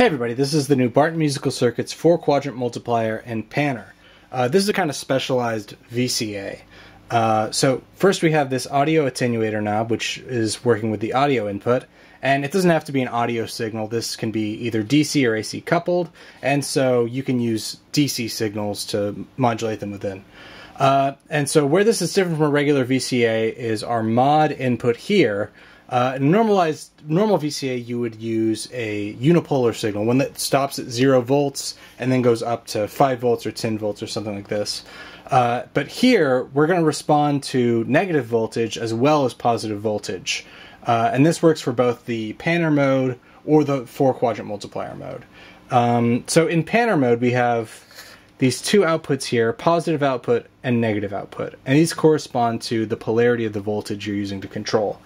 Hey everybody, this is the new Barton Musical Circuits 4 quadrant multiplier and panner. Uh, this is a kind of specialized VCA. Uh, so first we have this audio attenuator knob which is working with the audio input and it doesn't have to be an audio signal. This can be either DC or AC coupled and so you can use DC signals to modulate them within. Uh, and so where this is different from a regular VCA is our mod input here uh, normalized normal VCA, you would use a unipolar signal, one that stops at zero volts and then goes up to five volts or ten volts or something like this. Uh, but here, we're going to respond to negative voltage as well as positive voltage, uh, and this works for both the panner mode or the four quadrant multiplier mode. Um, so in panner mode, we have these two outputs here, positive output and negative output, and these correspond to the polarity of the voltage you're using to control.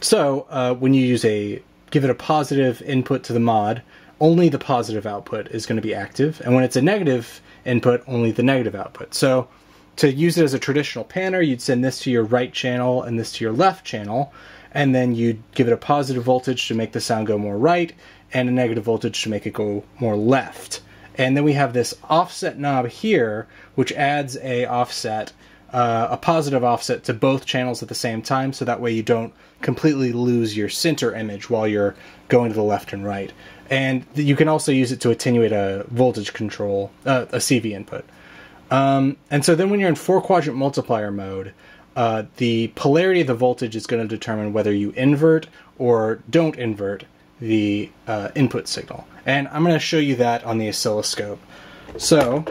So uh, when you use a give it a positive input to the mod, only the positive output is going to be active, and when it's a negative input, only the negative output. So to use it as a traditional panner, you'd send this to your right channel and this to your left channel, and then you'd give it a positive voltage to make the sound go more right, and a negative voltage to make it go more left. And then we have this offset knob here, which adds a offset uh, a positive offset to both channels at the same time, so that way you don't completely lose your center image while you're going to the left and right. And you can also use it to attenuate a voltage control, uh, a CV input. Um, and so then when you're in four quadrant multiplier mode, uh, the polarity of the voltage is going to determine whether you invert or don't invert the uh, input signal. And I'm going to show you that on the oscilloscope. So,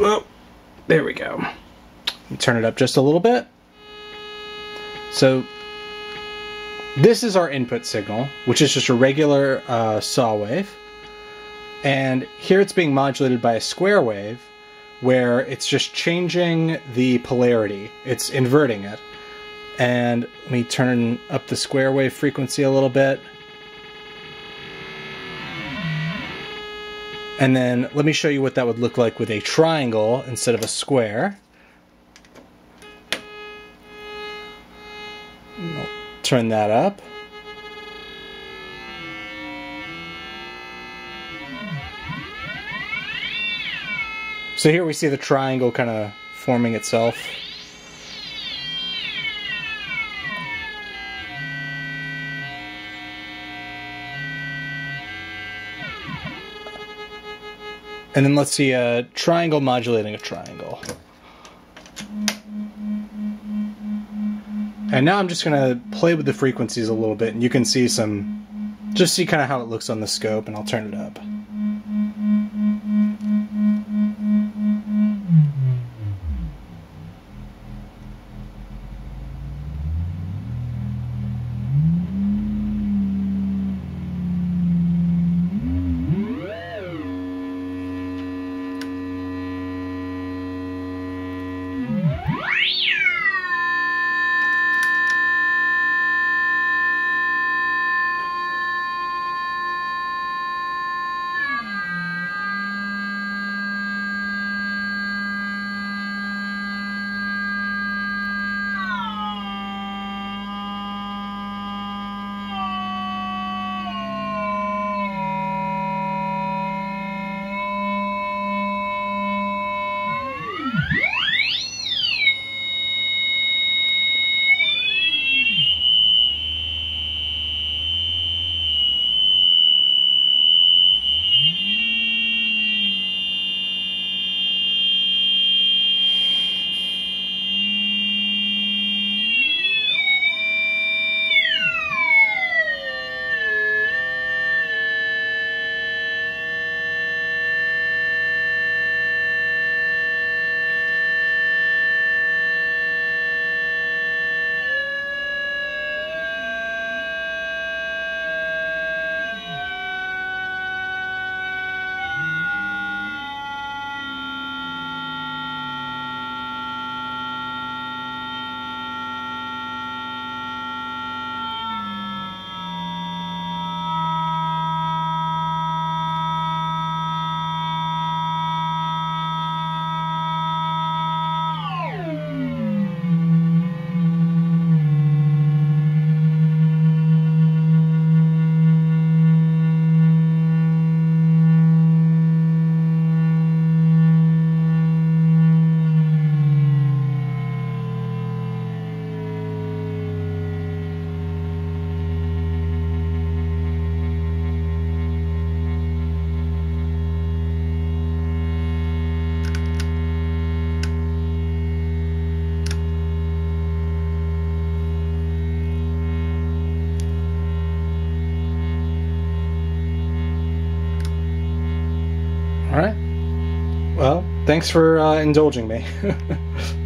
well, there we go. Turn it up just a little bit. So this is our input signal, which is just a regular uh, saw wave. And here it's being modulated by a square wave, where it's just changing the polarity. It's inverting it. And let me turn up the square wave frequency a little bit. And then let me show you what that would look like with a triangle instead of a square. I'll turn that up. So here we see the triangle kind of forming itself. And then let's see a triangle modulating a triangle. And now I'm just going to play with the frequencies a little bit and you can see some, just see kind of how it looks on the scope and I'll turn it up. Thanks for uh, indulging me.